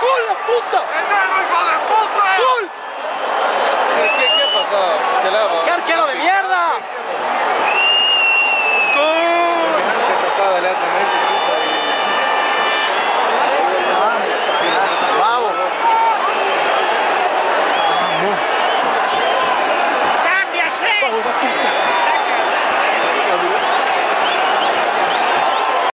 ¡Gol, la puta! ¡Enano, hijo de puta! ¡Gol! ¿Qué, ha pasado? Se ¡Qué arquero de mierda! ¡Gol!